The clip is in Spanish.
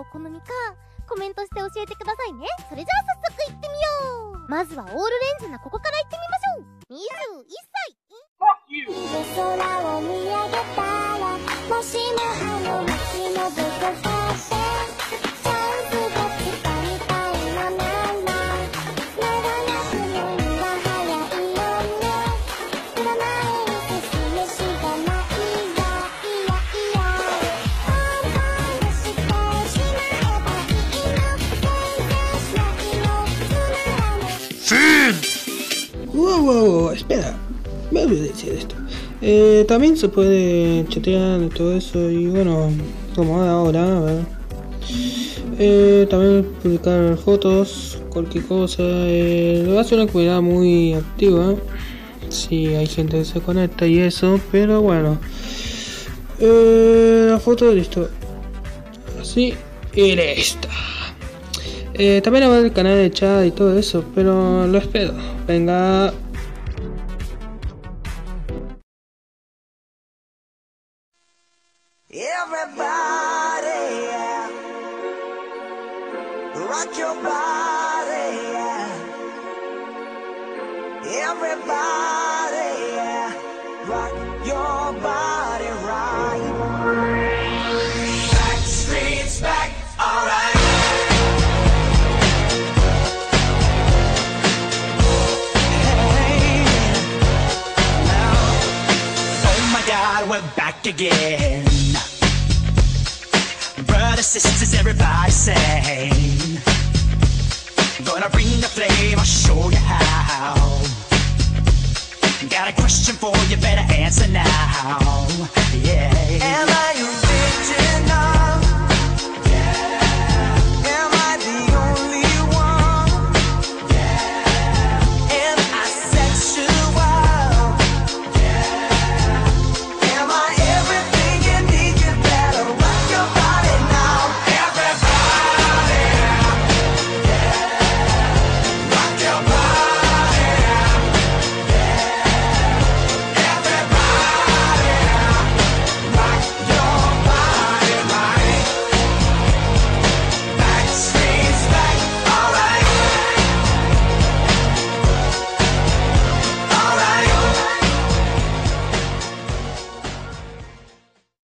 お好みかコメントして教えてくださいね。それじゃあ早速行ってみよう。まずはオールレンズなここから行ってみましょう。21歳で空を見上げたらもしもあの街のどこか Wow, wow, wow, espera. Me olvidé de decir esto. Eh, también se puede chatear y todo eso. Y bueno, como ahora. Eh, también publicar fotos, cualquier cosa. Eh, lo hace una comunidad muy activa. Si hay gente que se conecta y eso, pero bueno. Eh, la foto, listo. Así y listo. Eh, también va el canal de chat y todo eso, pero lo espero. Venga. Everybody, back again. Brothers, sisters, everybody sing. Gonna bring the flame, I'll show you how. Got a question for you, better answer now.